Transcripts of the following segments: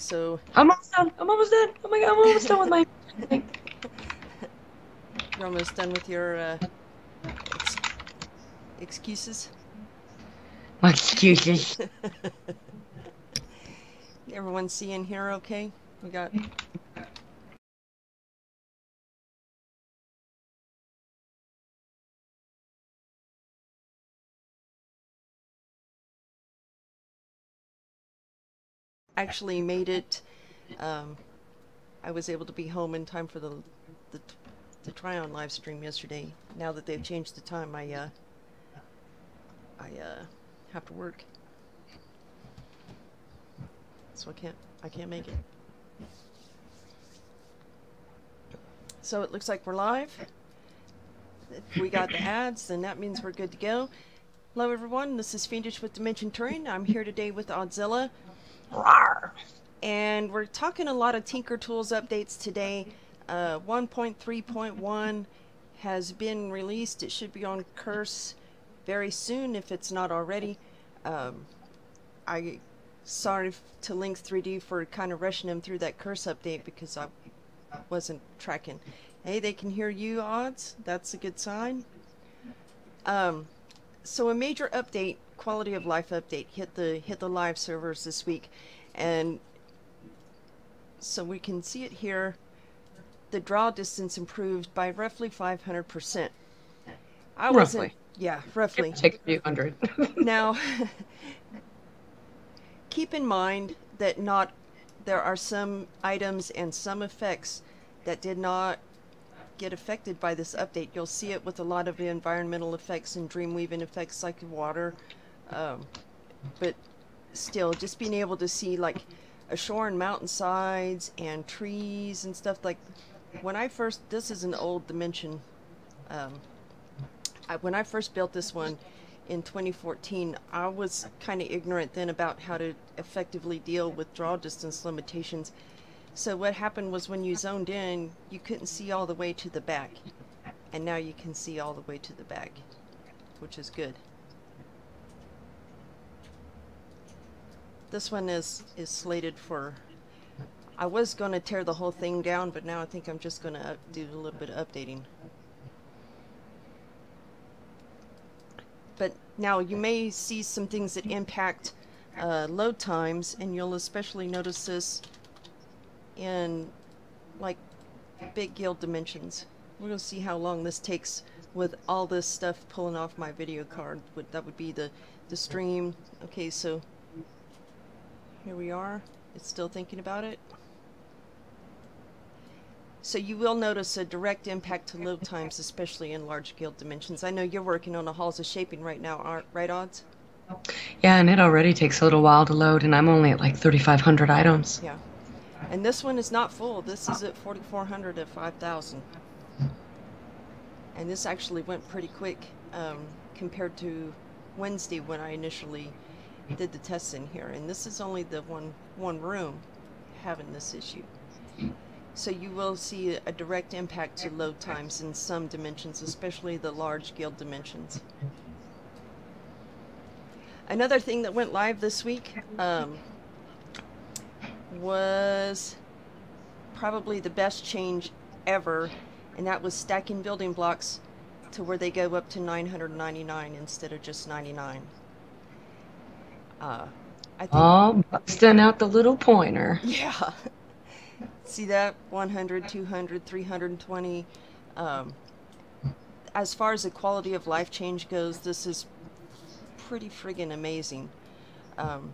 So I'm almost done. I'm almost done. Oh my god, I'm almost done with my. you're almost done with your uh, ex- excuses. My excuses. Everyone seeing here okay? We got actually made it. Um, I was able to be home in time for the the, the Trion live stream yesterday. Now that they've changed the time, I uh, I uh, have to work, so I can't I can't make it. So it looks like we're live. If we got the ads, then that means we're good to go. Hello everyone, this is Fiendish with Dimension Touring. I'm here today with Audzilla. Rawr. And we're talking a lot of Tinker Tools updates today. Uh, 1.3.1 has been released. It should be on Curse very soon if it's not already. Um, I sorry to Lynx3d for kind of rushing him through that Curse update because I wasn't tracking. Hey, they can hear you, Audz. That's a good sign. Um, so a major update, quality of life update, hit the hit the live servers this week, and so we can see it here. The draw distance improved by roughly 500 percent. I wasn't. Roughly. Yeah, roughly. Take a few hundred. Now, keep in mind that not there are some items and some effects that did not get affected by this update. You'll see it with a lot of the environmental effects and dreamweaving effects like water, um, but still, just being able to see like a shore and mountainsides and trees and stuff like. When I first, this is an old dimension. Um, I, when I first built this one in 2014, I was kind of ignorant then about how to effectively deal with draw distance limitations. So what happened was when you zoned in, you couldn't see all the way to the back. And now you can see all the way to the back, which is good. This one is, is slated for... I was going to tear the whole thing down, but now I think I'm just going to do a little bit of updating. but now you may see some things that impact uh, load times and you'll especially notice this in like big guild dimensions we're going to see how long this takes with all this stuff pulling off my video card that would be the the stream okay so here we are it's still thinking about it so you will notice a direct impact to load times, especially in large guild dimensions. I know you're working on the halls of shaping right now, aren't right, Audz? yeah, and it already takes a little while to load, and I'm only at like 3,500 items. Yeah. And this one is not full. This is at 4,400 at 5,000. And this actually went pretty quick um, compared to Wednesday when I initially did the tests in here. And this is only the one one room having this issue. So you will see a direct impact to load times in some dimensions, especially the large guild dimensions. Another thing that went live this week um, was probably the best change ever, and that was stacking building blocks to where they go up to 999 instead of just 99. Uh, I think, Oh, busting out the little pointer. yeah. See that? 100, 200, 320. Um, as far as the quality of life change goes, this is pretty friggin' amazing. Um,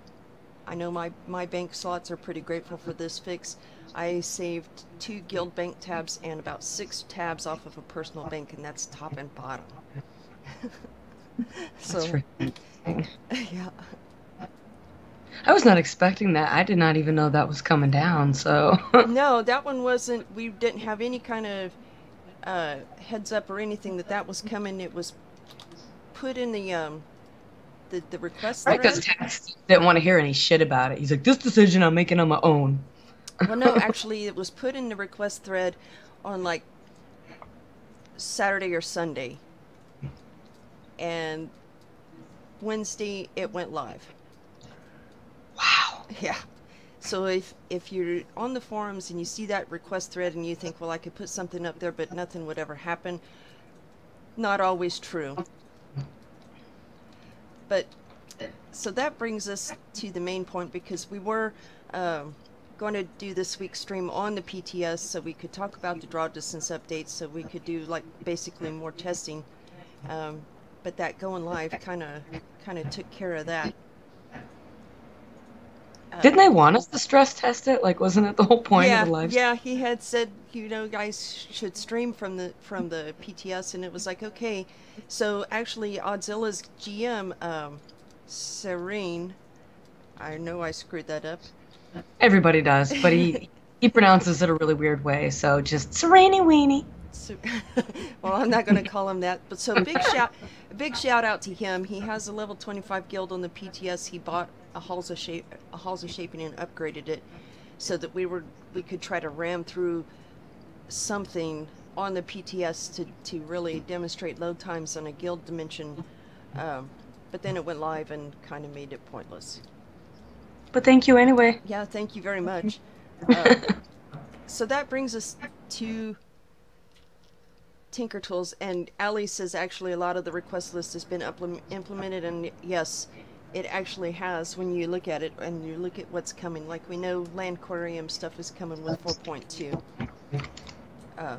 I know my, my bank slots are pretty grateful for this fix. I saved two guild bank tabs and about six tabs off of a personal bank, and that's top and bottom. so, yeah. I was not expecting that. I did not even know that was coming down. So No, that one wasn't. We didn't have any kind of uh, heads up or anything that that was coming. It was put in the um the the request right, because thread. Tex didn't want to hear any shit about it. He's like, "This decision I'm making on my own." Well, no, actually, it was put in the request thread on like Saturday or Sunday, and Wednesday it went live. Yeah. So if if you're on the forums and you see that request thread and you think, well, I could put something up there, but nothing would ever happen, not always true. But so that brings us to the main point because we were um, going to do this week's stream on the PTS so we could talk about the draw distance updates so we could do like basically more testing. Um, but that going live kind of kind of took care of that. Didn't they want us to stress test it? Like, wasn't it the whole point yeah, of the live? Yeah, he had said, you know, guys should stream from the from the PTS, and it was like, okay. So actually, Audzilla's GM, um, Serene, I know I screwed that up. Everybody does, but he he pronounces it a really weird way. So just Serene Weenie. So, well, I'm not going to call him that, but so big shout, big shout out to him. He has a level 25 guild on the PTS. He bought a halls of shape, a halls of shaping, and upgraded it so that we were we could try to ram through something on the PTS to to really demonstrate load times on a guild dimension. Um, but then it went live and kind of made it pointless. But thank you anyway. Yeah, thank you very much. Uh, so that brings us to Tinker Tools, and Ali says actually a lot of the request list has been implemented, and yes, it actually has when you look at it and you look at what's coming. Like we know Landquarium stuff is coming with 4.2. Um,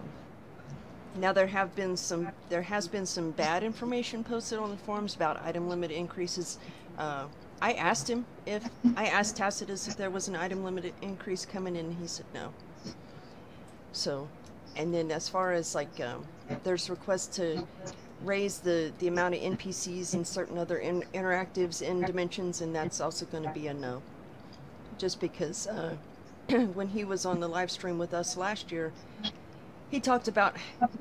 now there have been some, there has been some bad information posted on the forums about item limit increases. Uh, I asked him if, I asked Tacitus if there was an item limit increase coming in, and he said no. So, and then as far as like, um, there's requests to raise the, the amount of NPCs and certain other in, interactives in Dimensions, and that's also going to be a no. Just because uh, when he was on the live stream with us last year, he talked about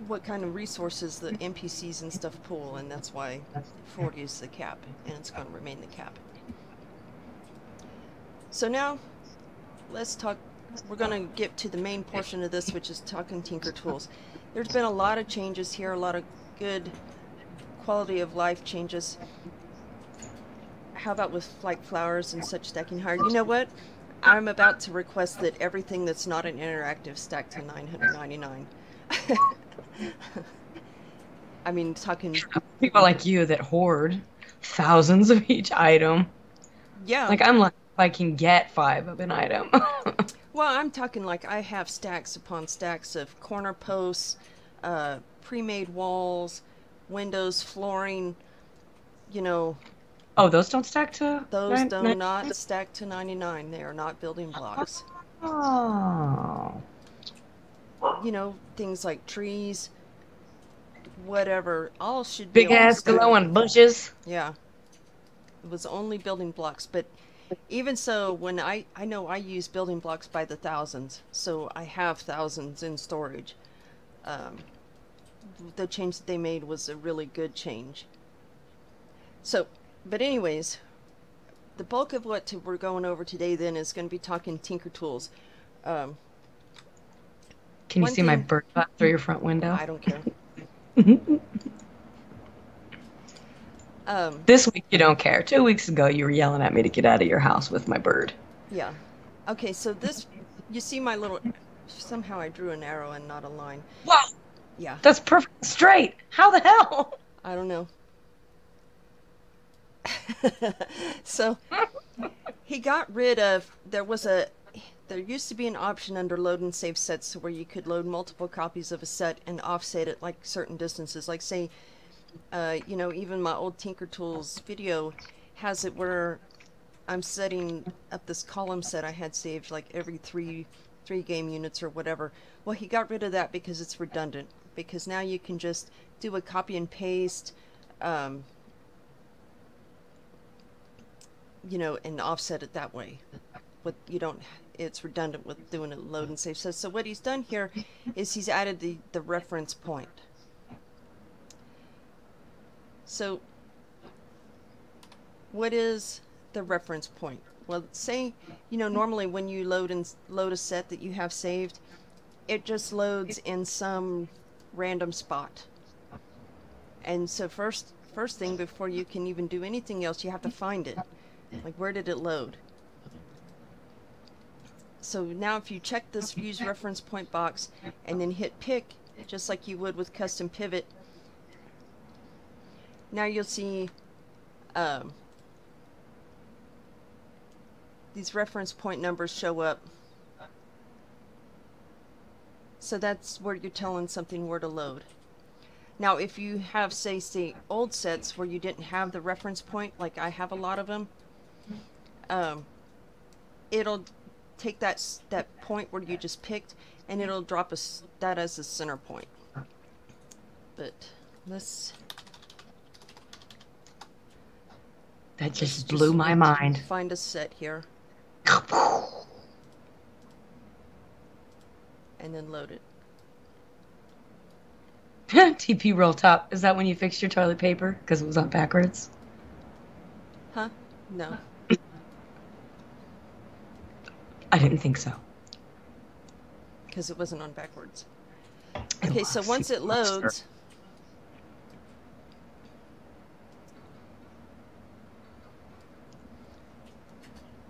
what kind of resources the NPCs and stuff pull, and that's why 40 is the cap, and it's going to remain the cap. So now, let's talk, we're going to get to the main portion of this, which is talking Tinker Tools. There's been a lot of changes here, a lot of good quality of life changes. How about with like flowers and such stacking hard? You know what? I'm about to request that everything that's not an interactive stack to 999. I mean, talking people like you that hoard thousands of each item. Yeah. Like I'm like if I can get five of an item. well, I'm talking like I have stacks upon stacks of corner posts, uh, pre-made walls, windows, flooring, you know. Oh, those don't stack to. Those nine, do nine, not stack to 99. They are not building blocks. Oh. You know, things like trees, whatever. All should be. Big ass glowing bushes. Yeah. It was only building blocks, but even so, when I I know I use building blocks by the thousands, so I have thousands in storage. Um, the change that they made was a really good change. So, but anyways, the bulk of what to, we're going over today then is going to be talking Tinker Tools. Um, Can you see thing, my bird butt through your front window? I don't care. um, this week you don't care. Two weeks ago you were yelling at me to get out of your house with my bird. Yeah. Okay, so this, you see my little, somehow I drew an arrow and not a line. Wow. Yeah. That's perfect straight. How the hell? I don't know. so he got rid of there was a there used to be an option under load and save sets where you could load multiple copies of a set and offset it like certain distances like say uh, you know even my old tinker tools video has it where i'm setting up this column set i had saved like every three three game units or whatever well he got rid of that because it's redundant because now you can just do a copy and paste, um, you know, and offset it that way. But you don't, it's redundant with doing a load and save. So, so what he's done here is he's added the, the reference point. So what is the reference point? Well, say, you know, normally when you load and load a set that you have saved, it just loads in some random spot. And so first first thing before you can even do anything else, you have to find it. Like where did it load? So now if you check this use reference point box and then hit pick, just like you would with custom pivot, now you'll see um, these reference point numbers show up. So that's where you're telling something where to load. Now, if you have, say, say, old sets where you didn't have the reference point, like I have a lot of them, um, it'll take that that point where you just picked, and it'll drop us that as a center point. But let's. That just blew my mind. Find a set here. and then load it. TP roll top. Is that when you fixed your toilet paper because it was on backwards? Huh? No. I didn't think so. Because it wasn't on backwards. Okay, so once it loads.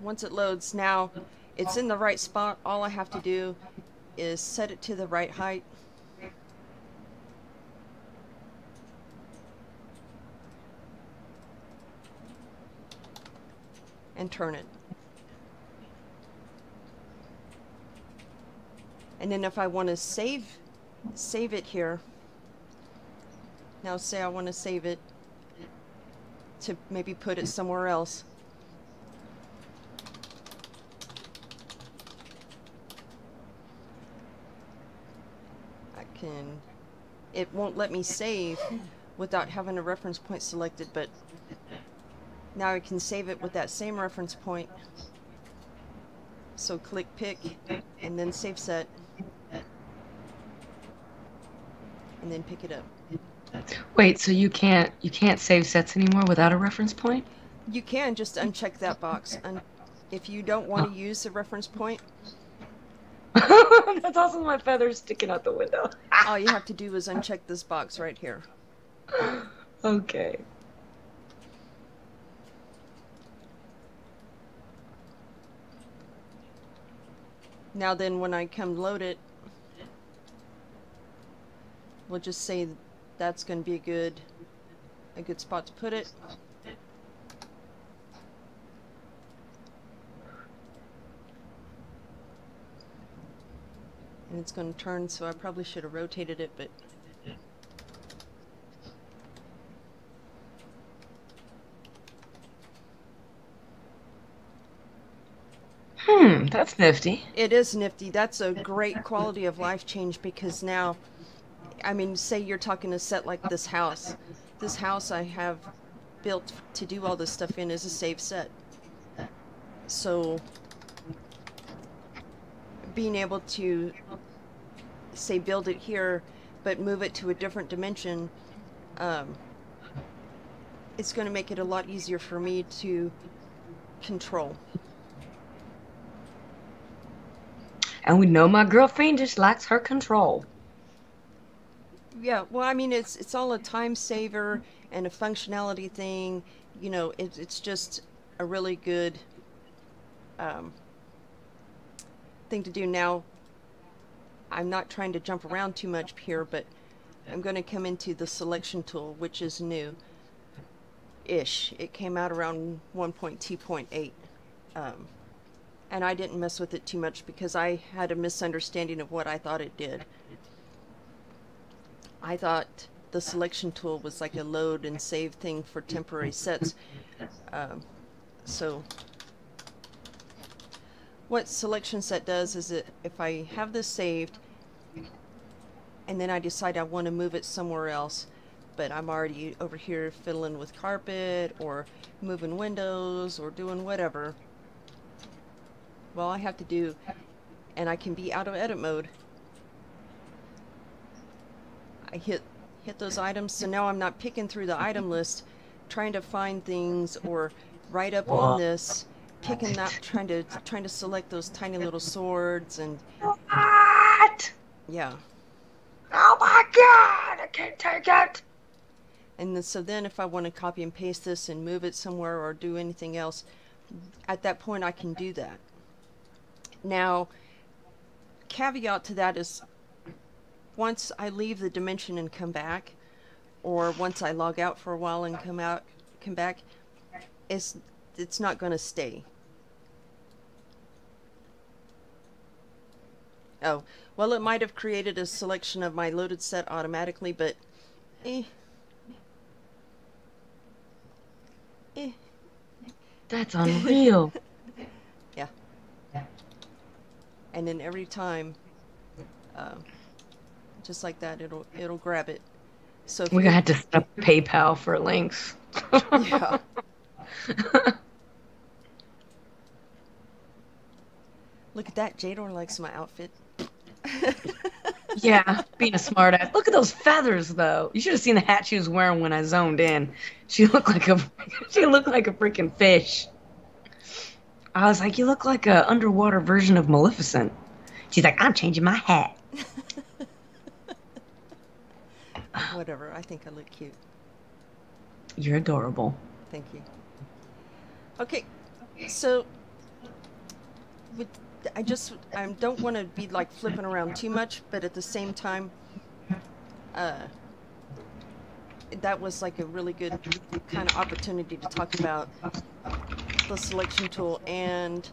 Once it loads, now it's in the right spot. All I have to do is set it to the right height. And turn it. And then if I want to save, save it here. Now say I want to save it to maybe put it somewhere else. I can, it won't let me save without having a reference point selected, but now I can save it with that same reference point. So click pick and then save set. and then pick it up. Wait, so you can't you can't save sets anymore without a reference point? You can just uncheck that box, and if you don't want to oh. use the reference point. That's also my feathers sticking out the window. all you have to do is uncheck this box right here. Okay. Now then, when I come load it, we'll just say that's going to be a good a good spot to put it. And it's going to turn, so I probably should have rotated it, but... Hmm, that's nifty. It is nifty. That's a great quality of life change because now I mean, say you're talking a set like this house. This house I have built to do all this stuff in is a save set. So, being able to, say, build it here, but move it to a different dimension, um, it's going to make it a lot easier for me to control. And we know my girlfriend just likes her control. Yeah, well, I mean, it's it's all a time saver and a functionality thing. You know, it, it's just a really good um, thing to do. Now, I'm not trying to jump around too much here, but I'm going to come into the selection tool, which is new ish. It came out around 1.2.8. Um, and I didn't mess with it too much because I had a misunderstanding of what I thought it did. I thought the selection tool was like a load and save thing for temporary sets. Um, so what selection set does is that if I have this saved and then I decide I want to move it somewhere else, but I'm already over here fiddling with carpet or moving windows or doing whatever, well I have to do, and I can be out of edit mode. I hit hit those items so now I'm not picking through the item list trying to find things or write up on this picking that trying to trying to select those tiny little swords and what? Yeah. Oh my god I can't take it. And then, so then if I want to copy and paste this and move it somewhere or do anything else at that point I can do that. Now, caveat to that is once I leave the dimension and come back, or once I log out for a while and come out, come back, it's it's not going to stay. Oh, well, it might have created a selection of my loaded set automatically, but eh. Eh. That's unreal. yeah. And then every time, uh, just like that, it'll it'll grab it. So we had to set up PayPal for links. yeah. Look at that. Jador likes my outfit. yeah, being a smartass. Look at those feathers, though. You should have seen the hat she was wearing when I zoned in. She looked like a she looked like a freaking fish. I was like, you look like a underwater version of Maleficent. She's like, I'm changing my hat. Whatever. I think I look cute. You're adorable. Thank you. Okay, so with I just I don't want to be like flipping around too much, but at the same time, uh, that was like a really good kind of opportunity to talk about the selection tool and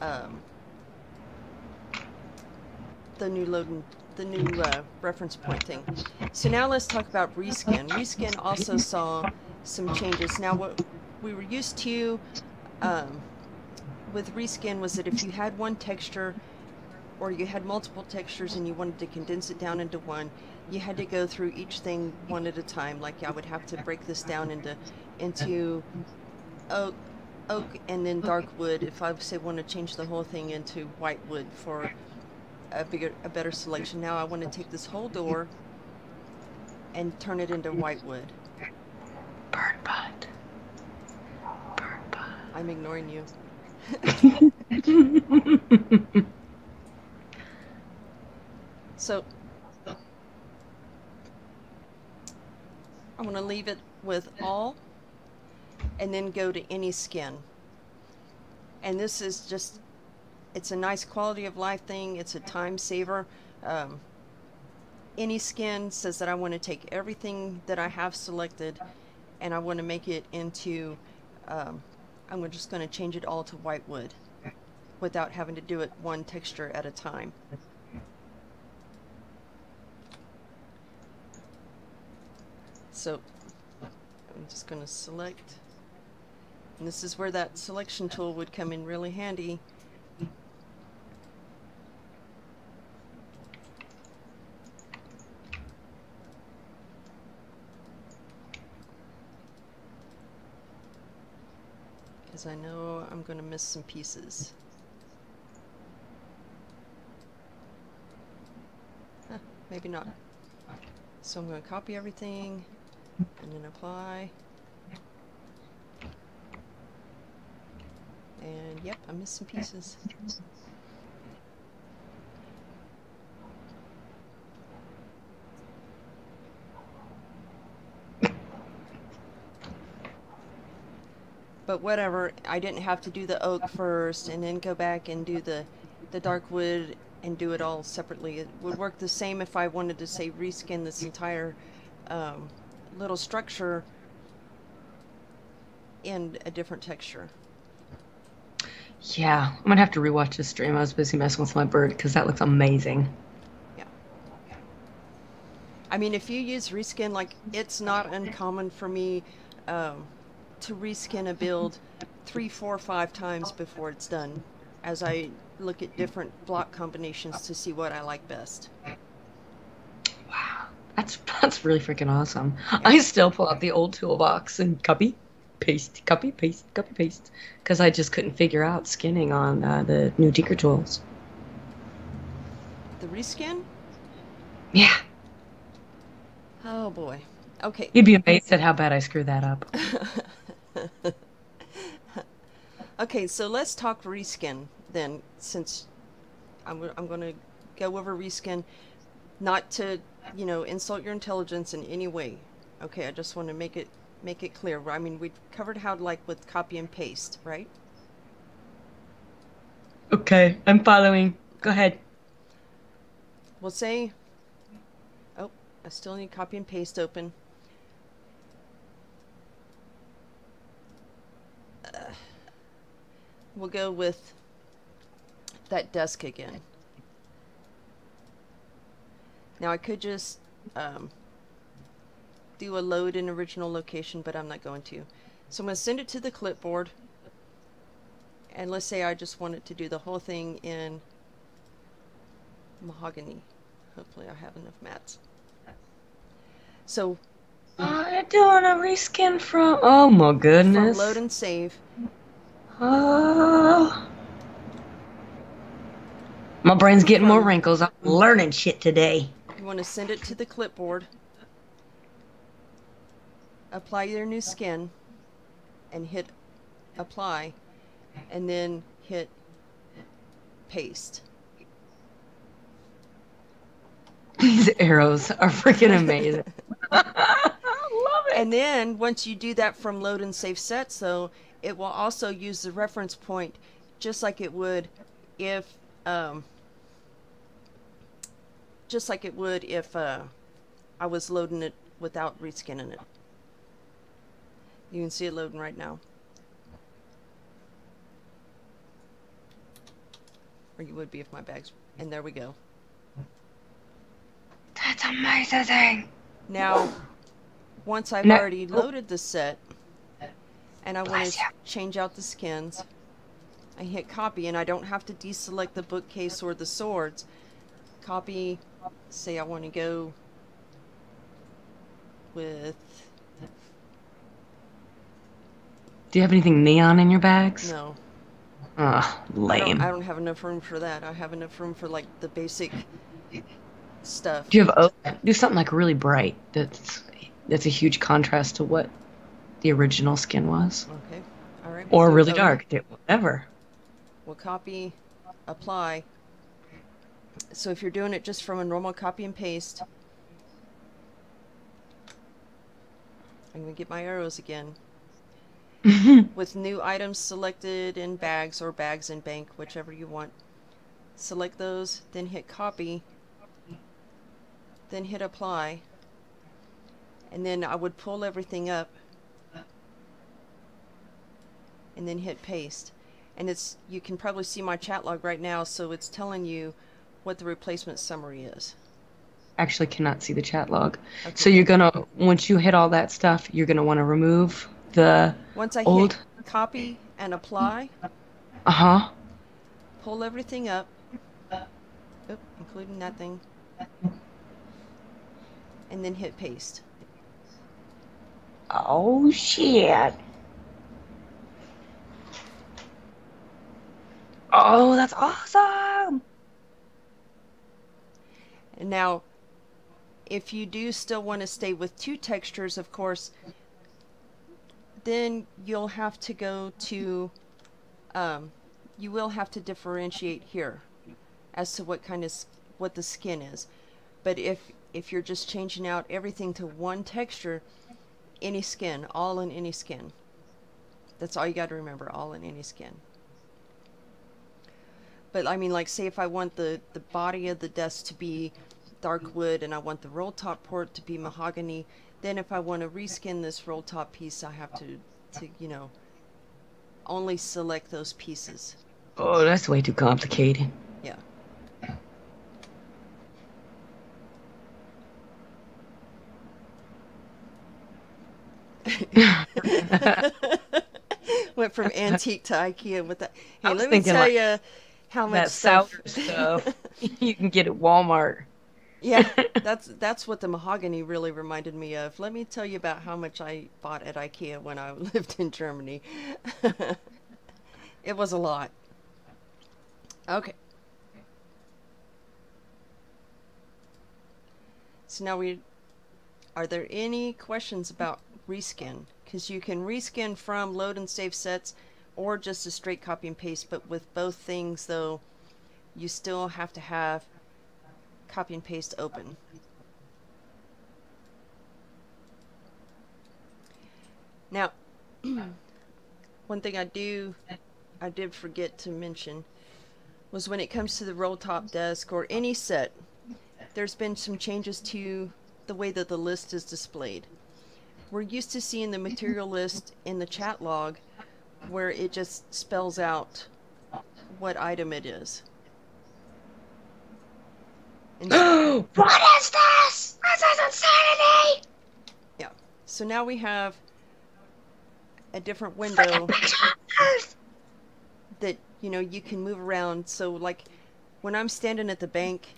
um, the new loading the new uh, reference point thing. So now let's talk about reskin. Reskin also saw some changes. Now what we were used to um, with reskin was that if you had one texture or you had multiple textures and you wanted to condense it down into one, you had to go through each thing one at a time. Like I would have to break this down into into oak, oak and then dark wood. If I say want to change the whole thing into white wood for a bigger, a better selection. Now I want to take this whole door and turn it into white wood. Burn butt. Burn butt. I'm ignoring you. so I'm going to leave it with all and then go to any skin. And this is just, it's a nice quality of life thing. It's a time saver. Um, any skin says that I want to take everything that I have selected and I want to make it into um, I'm just going to change it all to white wood without having to do it one texture at a time. So I'm just going to select and this is where that selection tool would come in really handy because I know I'm going to miss some pieces. Huh, maybe not. So I'm going to copy everything and then apply. And yep, I missed some pieces. But whatever. I didn't have to do the oak first and then go back and do the, the dark wood and do it all separately. It would work the same if I wanted to say reskin this entire um, little structure in a different texture. Yeah, I'm gonna have to rewatch this stream. I was busy messing with my bird because that looks amazing. Yeah. I mean, if you use reskin, like it's not uncommon for me. Um, to reskin a build three, four, five times before it's done as I look at different block combinations to see what I like best. Wow, that's that's really freaking awesome. Yeah. I still pull out the old toolbox and copy, paste, copy, paste, copy, paste, because I just couldn't figure out skinning on uh, the new Tinker tools. The reskin? Yeah. Oh boy. Okay. You'd be amazed at how bad I screwed that up. okay, so let's talk reskin then, since I'm, I'm going to go over reskin, not to, you know, insult your intelligence in any way. Okay, I just want to make it make it clear. I mean, we've covered how to like with copy and paste, right? Okay, I'm following. Go ahead. We'll say, oh, I still need copy and paste open. We'll go with that desk again. Now I could just um, do a load in original location, but I'm not going to. So I'm going to send it to the clipboard. And let's say I just wanted to do the whole thing in mahogany. Hopefully I have enough mats. So I'm doing a reskin from. Oh my from goodness. load and save, Oh. My brain's getting more wrinkles. I'm learning shit today. you want to send it to the clipboard. Apply your new skin and hit apply and then hit paste. These arrows are freaking amazing. I love it. And then once you do that from load and save set, though, it will also use the reference point just like it would if, um, just like it would if uh, I was loading it without reskinning it. You can see it loading right now. Or you would be if my bags. And there we go. That's amazing. Now, once I've No- already loaded the set, and I want to change out the skins, I hit copy, and I don't have to deselect the bookcase or the swords. Copy, say I want to go with, Do you have anything neon in your bags? no, Ugh, I don't, lame. I don't have enough room for that. I have enough room for like the basic stuff. Do you have oak? Do something like really bright. That's that's a huge contrast to what the original skin was. Okay, all right. Or really dark. Whatever. We'll copy, apply. So if you're doing it just from a normal copy and paste, I'm going to get my arrows again. With new items selected in bags or bags in bank, whichever you want. Select those, then hit copy, then hit apply, and then I would pull everything up and then hit paste. And it's you can probably see my chat log right now, so it's telling you what the replacement summary is. Actually, cannot see the chat log. Okay. So you're gonna once you hit all that stuff, you're gonna want to remove the. Once I old- hit copy and apply, Uh huh. pull everything up, Oop, including that thing, and then hit paste. Oh shit. Oh, that's awesome. And now, if you do still want to stay with two textures, of course, then you'll have to go to, um, you will have to differentiate here as to what kind of, what the skin is. But if, if you're just changing out everything to one texture, any skin, all in any skin. That's all you got to remember, all in any skin. But I mean, like, say if I want the, the body of the desk to be dark wood and I want the roll top port to be mahogany, then if I want to reskin this roll top piece, I have to, to you know, only select those pieces. Oh, that's way too complicated. Yeah. Went from antique to IKEA with that. Hey, let me tell like you how much that stuff. sour stuff you can get at Walmart. yeah, that's that's what the mahogany really reminded me of. Let me tell you about how much I bought at IKEA when I lived in Germany. it was a lot. Okay. So now we are there any questions about reskin? Because you can reskin from load and save sets or just a straight copy and paste, but with both things though, you still have to have copy and paste open. Now, one thing I do, I did forget to mention, was when it comes to the roll top desk or any set, there's been some changes to the way that the list is displayed. We're used to seeing the material list in the chat log where it just spells out what item it is. And so- what is this? This is insanity! yeah. So now we have a different window that you know you can move around so like when i'm standing at the bank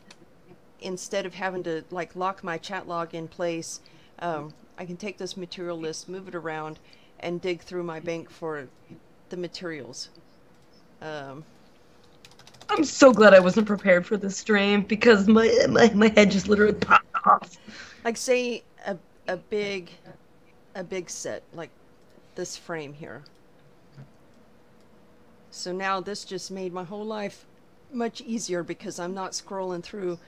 instead of having to like lock my chat log in place um, i can take this material list move it around and dig through my bank for the materials um, I'm so glad I wasn't prepared for this stream because my my, my head just literally popped off. like say a, a big a big set like this frame here so now this just made my whole life much easier because i'm not scrolling through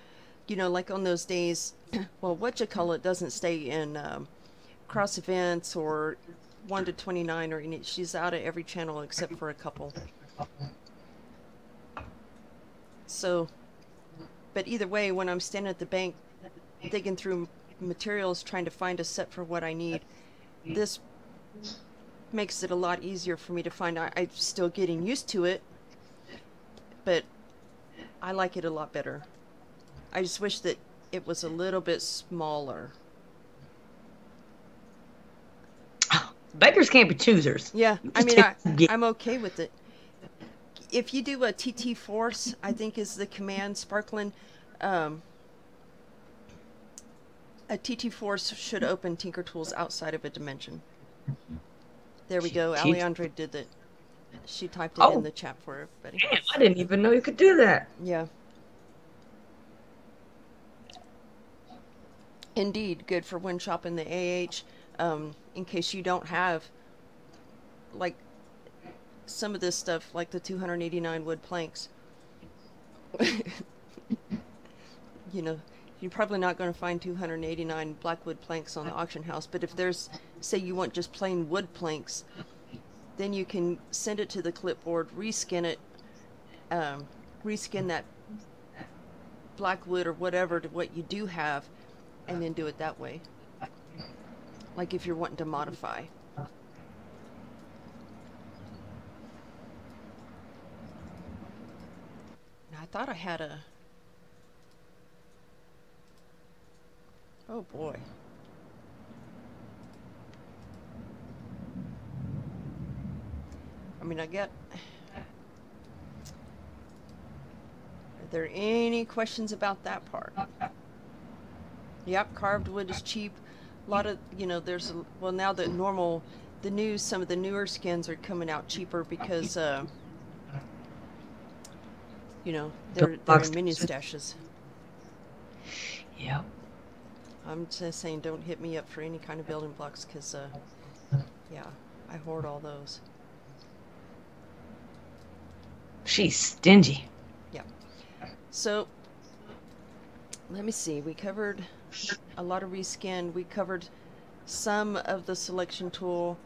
you know like on those days well what you call it doesn't stay in um, cross events or 1 to 29 or any she's out of every channel except for a couple so but either way when i'm standing at the bank digging through materials trying to find a set for what I need. This makes it a lot easier for me to find. I, I'm still getting used to it, but I like it a lot better. I just wish that it was a little bit smaller. Beggars can't be choosers. Yeah, I mean, I, I'm okay with it. If you do a TT force, I think is the command, Sparkling. Um, a TT force should open Tinker Tools outside of a dimension. There we go. Alejandra did it. She typed it Oh. in the chat for everybody. Damn, I didn't even know you could do that. Yeah. Indeed, good for when shopping the AH. Um, in case you don't have, like, some of this stuff, like the 289 wood planks. you know, you're probably not going to find 289 blackwood planks on the auction house, but if there's, say, you want just plain wood planks, then you can send it to the clipboard, reskin it, um, reskin that blackwood or whatever to what you do have, and then do it that way. Like if you're wanting to modify. I thought I had a. Oh boy. I mean, I get. Are there any questions about that part? Yep, carved wood is cheap. A lot of, you know, there's, a, well, now the normal, the new, some of the newer skins are coming out cheaper because, uh, you know, they're, they're in menu stashes. Yep. I'm just saying, don't hit me up for any kind of building blocks because, uh, yeah, I hoard all those. She's stingy. Yeah. So, let me see. We covered a lot of reskin. We covered some of the selection tool.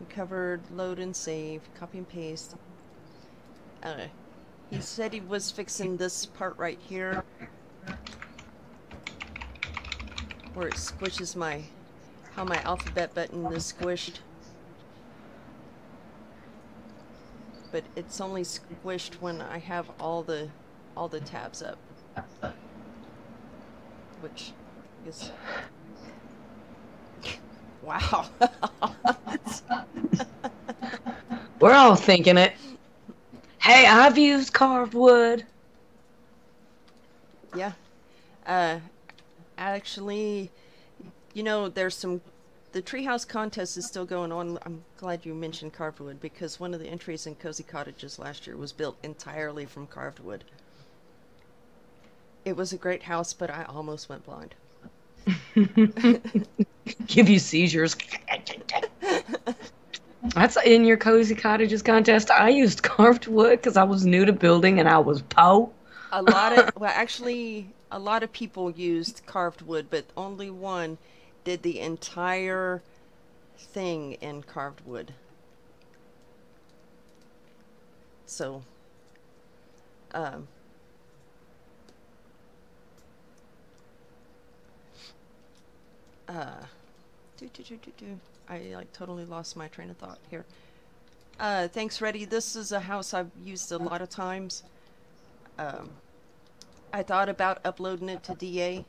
We covered load and save, copy and paste. Uh, he said he was fixing this part right here. Where it squishes my, how my alphabet button is squished. But it's only squished when I have all the, all the tabs up. Which is wow. We're all thinking it. Hey, I've used carved wood. yeah. Uh, actually, you know, there's some. The treehouse contest is still going on. I'm glad you mentioned carved wood because one of the entries in Cozy Cottages last year was built entirely from carved wood. It was a great house, but I almost went blind. Give you seizures. That's in your cozy cottages contest. I used carved wood because I was new to building and I was po. a lot of well actually a lot of people used carved wood but only one did the entire thing in carved wood so Um, uh, do, do, do, do, do. I like totally lost my train of thought here. Uh, thanks, Reddy. This is a house I've used a lot of times. Um, I thought about uploading it to DA,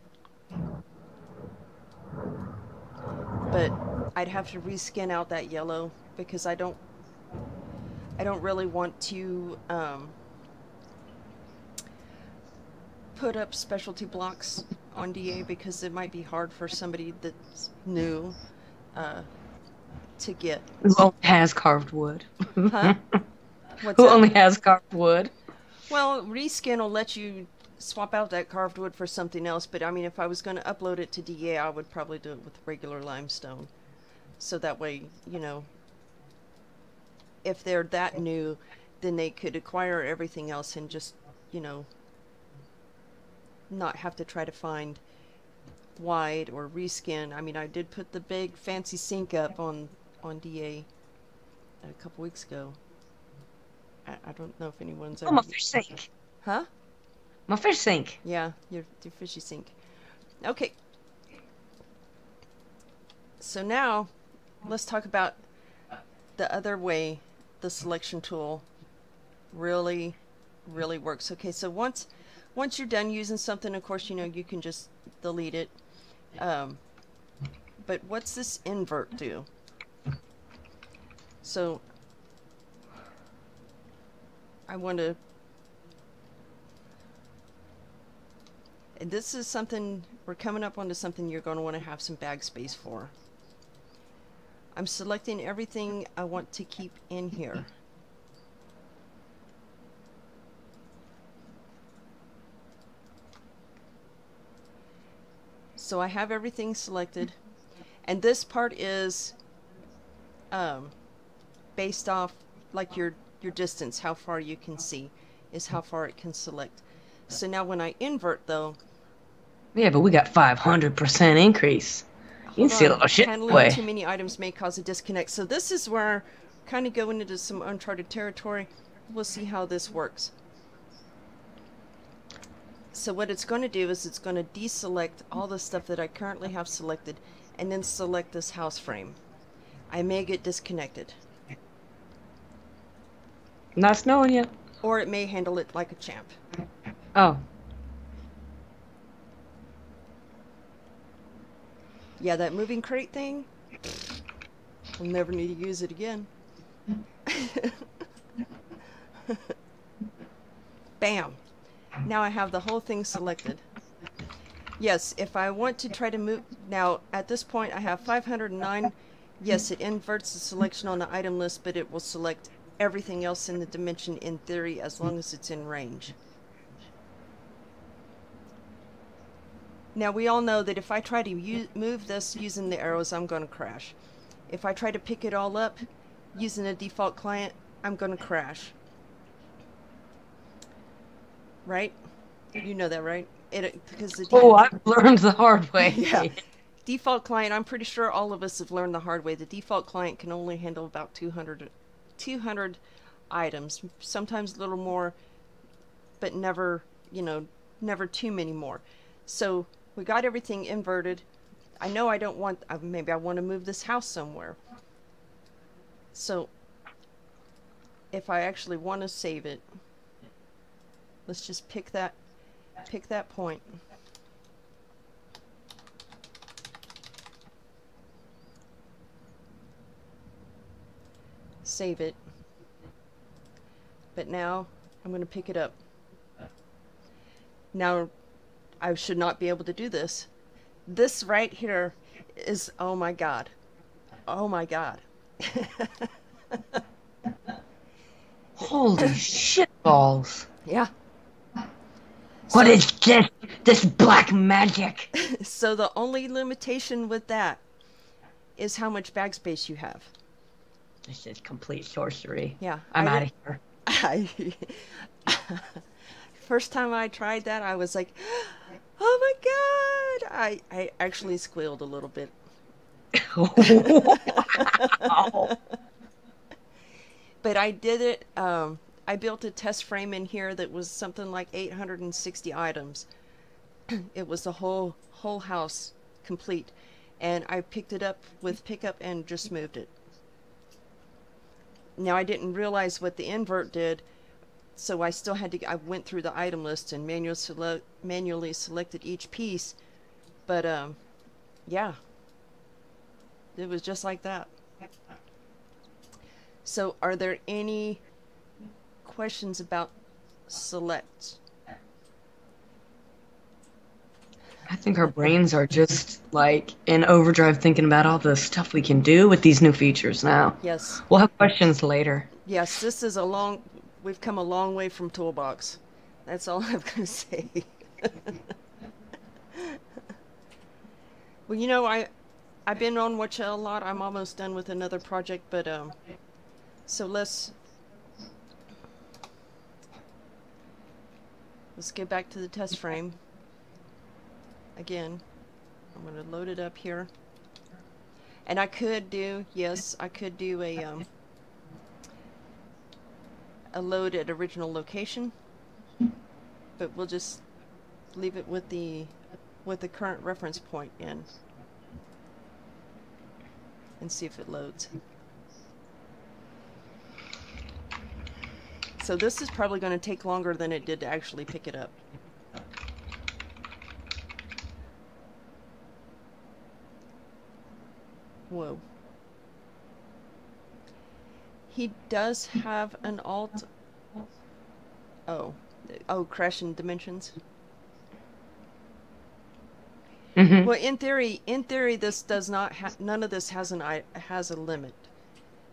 but I'd have to reskin out that yellow because I don't I don't really want to um, put up specialty blocks on DA because it might be hard for somebody that's new uh, to get. Who only has carved wood? Huh? Who that? only has carved wood? Well, reskin will let you swap out that carved wood for something else, but I mean, if I was going to upload it to DA, I would probably do it with regular limestone. So that way, you know, if they're that new, then they could acquire everything else and just, you know, not have to try to find wide or reskin. I mean, I did put the big fancy sink up on on DA uh, a couple weeks ago. I, I don't know if anyone's Oh, ever my fish sink. Huh? My fish sink. Yeah, your your fishy sink. Okay. So now, let's talk about the other way the selection tool really, really works. Okay, so once once you're done using something, of course, you know you can just delete it. Um, but what's this invert do? So I want to And this is something, we're coming up onto something you're going to want to have some bag space for. I'm selecting everything I want to keep in here. So I have everything selected. And this part is um, based off like your, your distance, how far you can see is how far it can select. So now when I invert though, Yeah, but we got 500% increase. You can see a little shit Handling way. too many items may cause a disconnect. So this is where kind of going into some uncharted territory. We'll see how this works. So what it's going to do is it's going to deselect all the stuff that I currently have selected and then select this house frame. I may get disconnected. Not snowing yet. Or it may handle it like a champ. Oh, Yeah, that moving crate thing. I'll never need to use it again. Bam. Now I have the whole thing selected. Yes, if I want to try to move... Now, at this point, I have 509. Yes, it inverts the selection on the item list, but it will select everything else in the dimension in theory as long as it's in range. Now we all know that if I try to move this using the arrows, I'm going to crash. If I try to pick it all up using a default client, I'm going to crash. Right? You know that, right? It because the oh, I've learned the hard way. Yeah. default client, I'm pretty sure all of us have learned the hard way. The default client can only handle about 200, 200 items, sometimes a little more, but never, you know, never too many more. So we got everything inverted. I know I don't want, uh, maybe I want to move this house somewhere. So if I actually want to save it, let's just pick that, pick that point. Save it. But now I'm going to pick it up. Now I should not be able to do this. This right here is, oh my god. Oh my god. Holy shit balls. yeah. What So- is this? This black magic. So the only limitation with that is how much bag space you have. This is complete sorcery. Yeah. I'm I out of here. I first time I tried that, I was like, "Oh my god!" I I actually squealed a little bit. Wow. But I did it. Um, I built a test frame in here that was something like 860 items. it was the whole whole house complete, and I picked it up with pickup and just moved it. Now I didn't realize what the invert did, so I still had to. I went through the item list and manual select, manually selected each piece, but um, yeah, it was just like that. So, are there any questions about select? I think our brains are just like in overdrive thinking about all the stuff we can do with these new features now. Yes. We'll have questions later. Yes, this is a long. We've come a long way from Toolbox. That's all I'm going to say. well, you know, I I've been on Watch a lot. I'm almost done with another project, but um, so let's let's get back to the test frame again. I'm going to load it up here. And I could do, yes, I could do a, um, a load at original location, but we'll just leave it with the, with the current reference point in and see if it loads. So this is probably going to take longer than it did to actually pick it up. Whoa. He does have an alt. Oh. Oh, crash in dimensions. Mhm. Well, in theory, in theory, this does not ha- none of this has an i has a limit.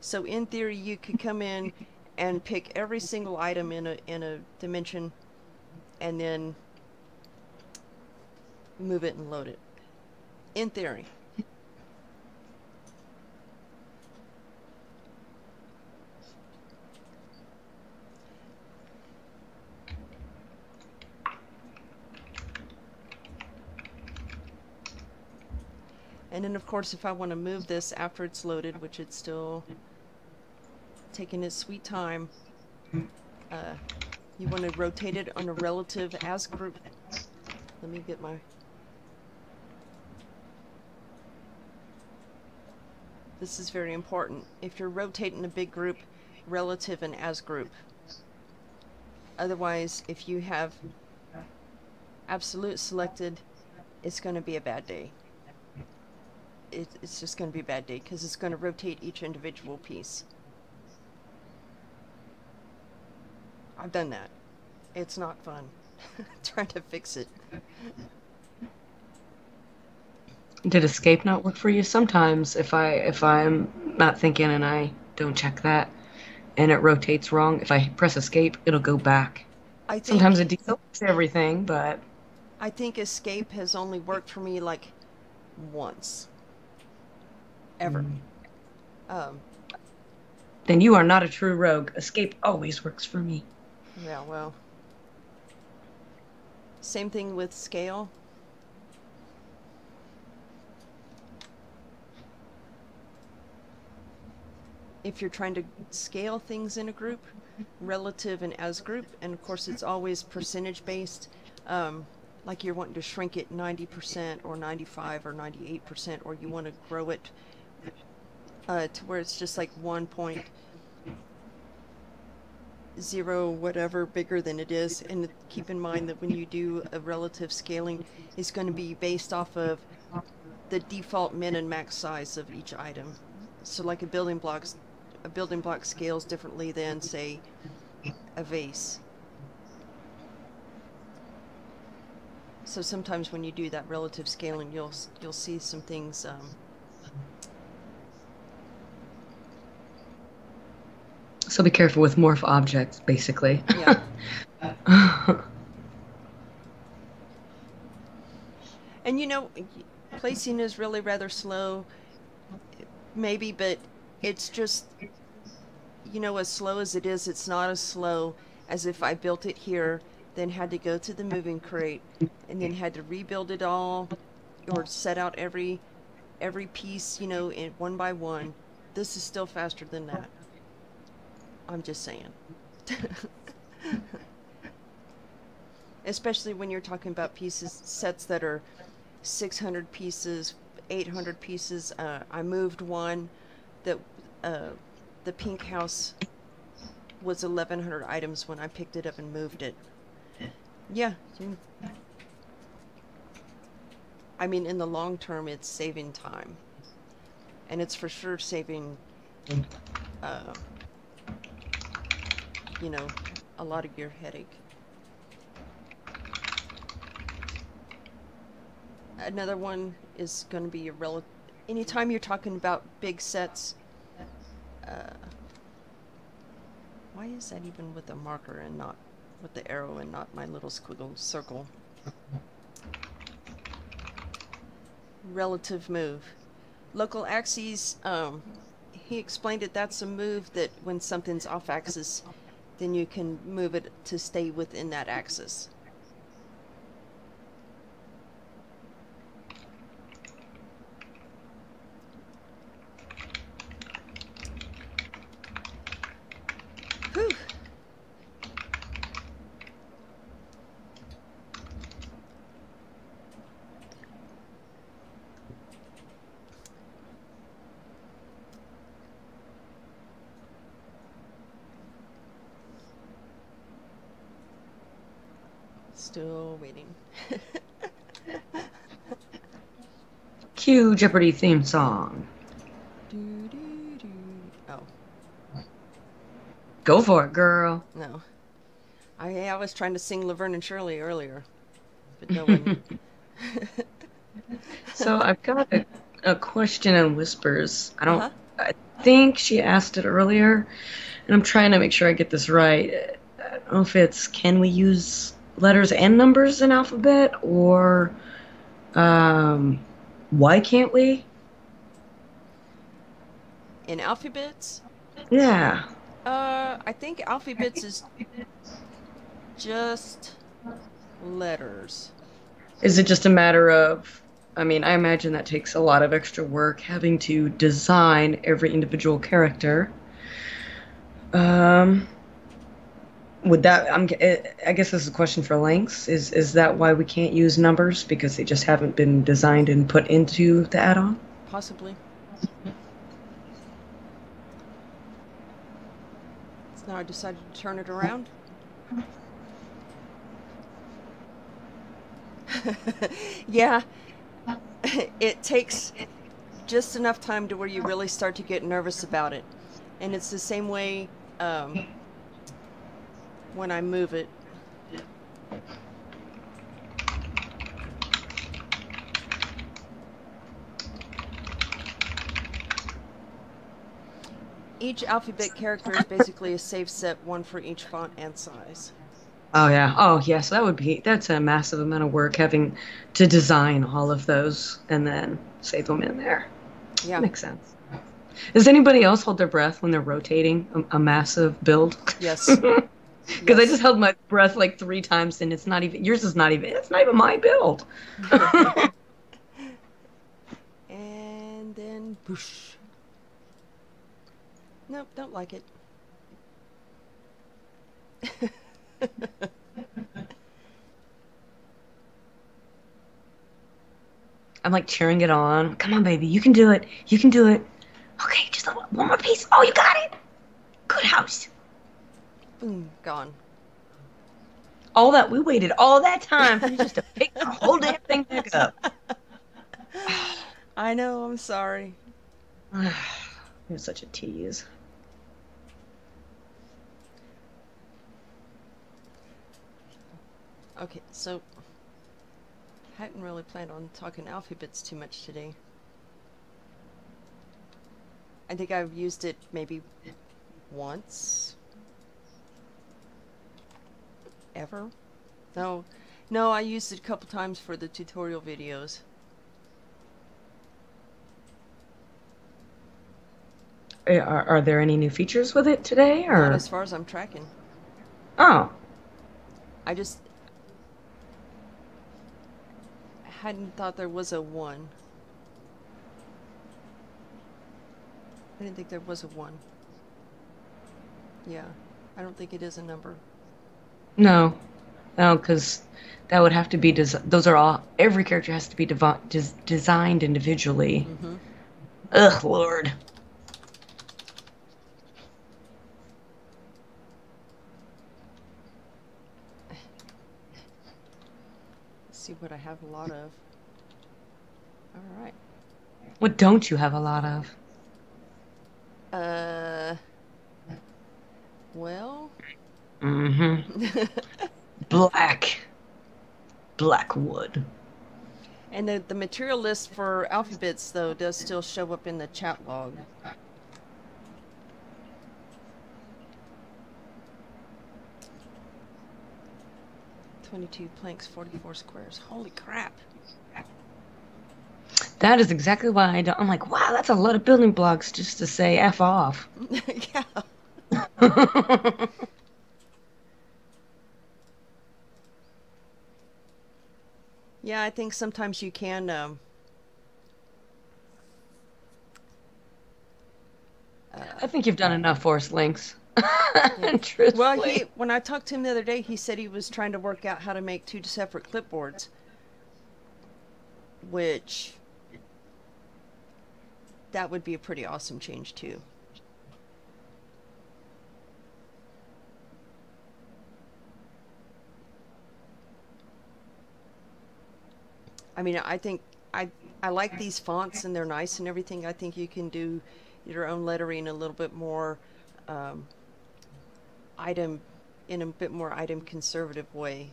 So in theory, you could come in and pick every single item in a in a dimension, and then move it and load it. In theory. And then, of course, if I want to move this after it's loaded, which it's still taking his sweet time, uh, you want to rotate it on a relative as group. Let me get my. This is very important. If you're rotating a big group, relative and as group. Otherwise, if you have absolute selected, it's going to be a bad day it, it's just going to be a bad day because it's going to rotate each individual piece. I've done that. It's not fun. Trying to fix it. Did escape not work for you? Sometimes if I if I'm not thinking and I don't check that and it rotates wrong, if I press escape, it'll go back. I think, Sometimes it deselects everything, but I think escape has only worked for me like once. Ever. Um, then you are not a true rogue. Escape always works for me. Yeah, well. Same thing with scale. If you're trying to scale things in a group, relative and as group, and of course it's always percentage based. Um, like you're wanting to shrink it 90% or 95 or 98%, or you want to grow it uh, to where it's just like one point zero whatever bigger than it is and keep in mind that when you do a relative scaling it's going to be based off of the default min and max size of each item. So like a building blocks a building block scales differently than say a vase. So sometimes when you do that relative scaling you'll you'll see some things um, So be careful with morph objects, basically. yeah And you know, placing is really rather slow, maybe, but it's just, you know, as slow as it is, it's not as slow as if I built it here, then had to go to the moving crate, and then had to rebuild it all, or set out every, every piece, you know, in one by one. This is still faster than that. I'm just saying. Especially when you're talking about pieces sets that are 600 pieces, 800 pieces. Uh, I moved one that uh, the pink house was 1100 items when I picked it up and moved it. Yeah. I mean, in the long term, it's saving time. And it's for sure saving, uh, you know, a lot of your headache. Another one is going to be a rel. Anytime you're talking about big sets, uh, why is that even with a marker and not with the arrow and not my little squiggle circle? Relative move. Local axes, um, he explained it. That's a move that when something's off axis, then you can move it to stay within that axis. Whew. Still waiting. Cue Jeopardy theme song. Doo, doo, doo. Oh, Go for it, girl. no. I, I was trying to sing Laverne and Shirley earlier, but no one. So I've got a, a question in whispers. I don't. Uh-huh. I think she asked it earlier, and I'm trying to make sure I get this right. I don't know if it's can we use letters and numbers in alphabet, or um, why can't we? In alphabets, Yeah. uh, I think alphabets is just letters. Is it just a matter of? I mean, I imagine that takes a lot of extra work having to design every individual character. Um, would that? I'm. I guess this is a question for Lynx. Is is that why we can't use numbers because they just haven't been designed and put into the add-on? Possibly. Now I decided to turn it around. yeah, it takes just enough time to where you really start to get nervous about it. And it's the same way um, when I move it. Each alphabet character is basically a safe set, one for each font and size. Oh yeah. Oh yes, that would be. That's a massive amount of work having to design all of those and then save them in there. Yeah. Makes sense. Does anybody else hold their breath when they're rotating a, a massive build? Yes. Because I just held my breath like three times, and it's not even yours. Is not even. It's not even my build. and then boosh. Nope, don't like it. I'm like cheering it on. Come on, baby, you can do it. You can do it. Okay, just one more piece. Oh, you got it. Good house. Boom, gone. All that we waited all that time for you just to pick the whole damn thing back up. I know, I'm sorry. You're such a tease. Okay, so I hadn't really planned on talking alphabets too much today. I think I've used it maybe once. Ever? No. No, I used it a couple times for the tutorial videos. Eh, Are, are there any new features with it today, or Not as far as I'm tracking. oh, I just hadn't thought there was a one. I didn't think there was a one. Yeah, I don't think it is a number. No, no, because that would have to be. Des- those are all. Every character has to be des- designed individually. Mm-hmm. Ugh, Lord. Let's see what I have a lot of. All right. What don't you have a lot of? Uh. Well. Mm-hmm. Black. Black wood. and the, the material list for alphabets, though, does still show up in the chat log. Twenty-two planks, forty-four squares. Holy crap! That is exactly why I don't. I'm like, wow, that's a lot of building blocks just to say f off. yeah. Yeah, I think sometimes you can. Um, I think you've done enough force links. well, he, when I talked to him the other day, he said he was trying to work out how to make two separate clipboards, which that would be a pretty awesome change too. I mean, I think I I like these fonts and they're nice and everything. I think you can do your own lettering a little bit more um, item in a bit more item conservative way.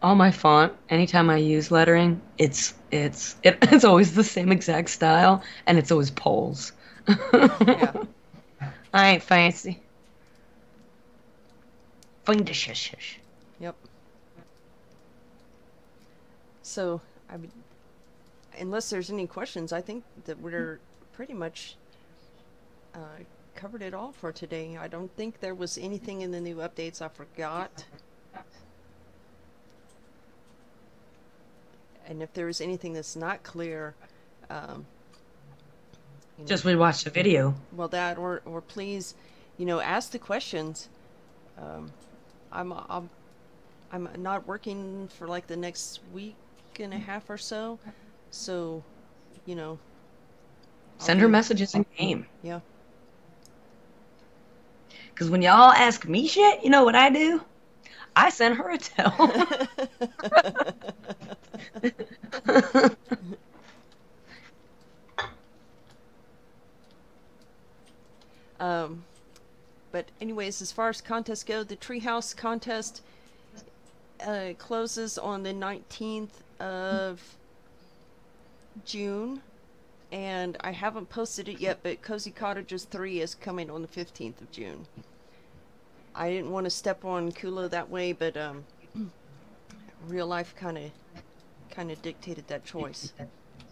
all my font anytime i use lettering it's it's it, it's always the same exact style and it's always poles Yeah. i ain't fancy Findishish. Yep. So I would, unless there's any questions, I think that we're pretty much uh, covered it all for today. I don't think there was anything in the new updates I forgot. And if there is anything that's not clear, um, you know, just we watched the video well that or or please you know ask the questions um, I'm, I'm i'm not working for like the next week and a half or so. So you know I'll send her messages in game. Yeah. Because when y'all ask me shit you know what i do? I send her a tell. Um, but anyways, as far as contests go, the Treehouse contest uh, closes on the 19th of June, and I haven't posted it yet, but Cozy Cottages 3 is coming on the 15th of June. I didn't want to step on Kula that way, but um, real life kind of kind of dictated that choice.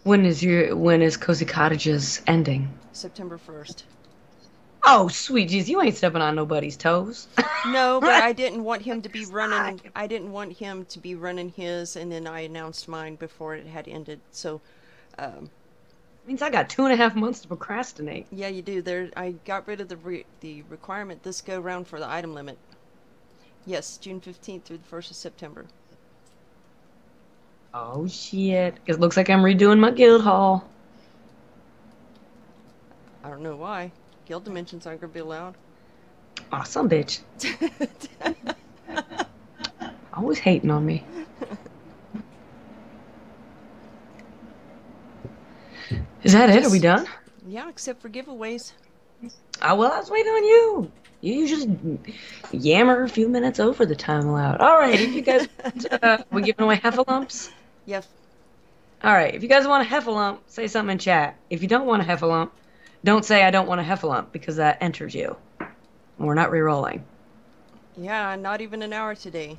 when is your when is cozy cottages ending September 1st. Oh sweet jeez you ain't stepping on nobody's toes No, but I didn't want him to be running. I didn't want him to be running his, and then I announced mine before it had ended. So, um, means i got two and a half months to procrastinate yeah, you do. There, I got rid of the re- the requirement this go round for the item limit. Yes, June fifteenth through the first of September. Oh shit. It looks like I'm redoing my guild hall. I don't know why. Guild dimensions aren't gonna be allowed. Awesome bitch. Always hating on me. Is that it? Are we done? yeah, except for giveaways. Oh well I was waiting on you. You just yammer a few minutes over the time allowed. Alright, if you guys uh, we giving away heffalumps? Yeah, Alright, if you guys want a heffalump, say something in chat. If you don't want a heffalump, don't say I don't want a heffalump because that enters you. We're not re-rolling. yeah, not even an hour today.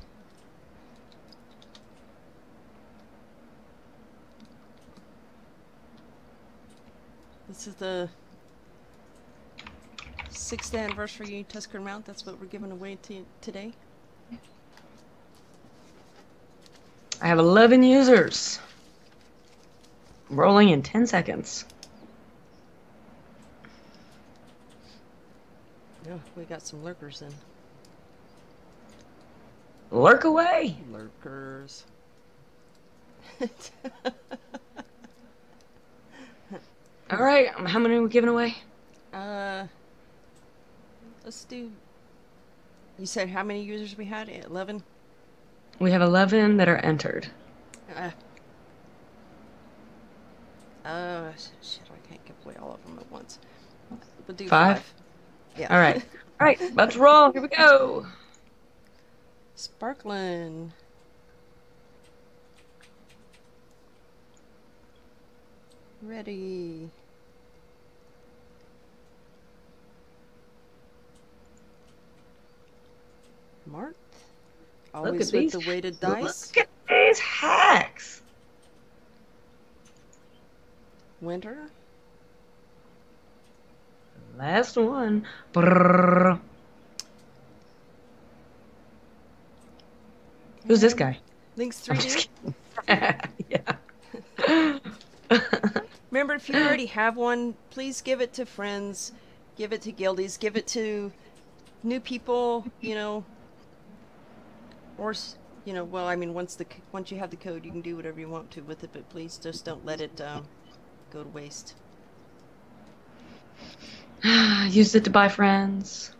This is the sixth anniversary Tusker Mount. That's what we're giving away to today. I have 11 users. Rolling in 10 seconds. Oh, we got some lurkers in. Lurk away. Lurkers. All right. um, How many are we giving away? uh, let's do. You said how many users we had? Eleven. We have 11 that are entered. Uh, sh- shit, I can't give away all of them at once. We'll do Five? five. Yeah. All right. All right. Let's roll. Here we go. Sparkling. Ready. Mark. Always at with these. the weighted dice. Look at these hacks. Winter. Last one. Brrr. Who's this guy? Links I'm just 3D. yeah. Remember, if you already have one, please give it to friends, give it to guildies, give it to new people. You know, or you know, well, I mean, once the once you have the code, you can do whatever you want to with it, but please just don't let it um, go to waste. Used it to buy friends.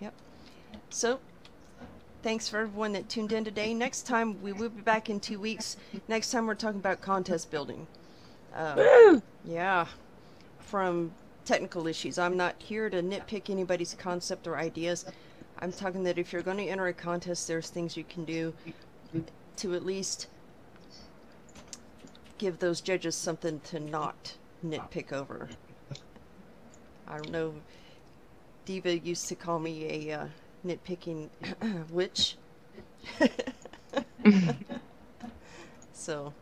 Yep. So, thanks for everyone that tuned in today. Next time we will be back in two weeks. Next time we're talking about contest building. Uh, Yeah, from technical issues. I'm not here to nitpick anybody's concept or ideas. I'm talking that if you're going to enter a contest, there's things you can do to at least give those judges something to not nitpick over. I don't know. Diva used to call me a uh, nitpicking witch. so,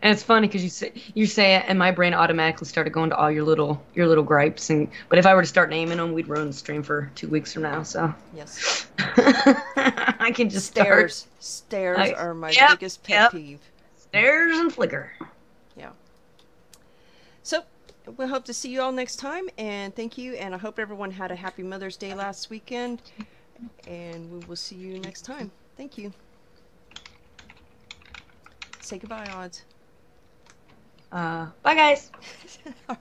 And it's funny because you say you say it, and my brain automatically started going to all your little your little gripes. And but if I were to start naming them, we'd ruin the stream for two weeks from now. So yes. I can just start Stairs. Stairs I- are my yep, biggest pet yep. peeve. stairs and flicker. Yeah. So, we hope to see you all next time, and thank you. And I hope everyone had a happy Mother's Day last weekend, and we will see you next time. Thank you. Say goodbye, Audz. Uh, bye guys.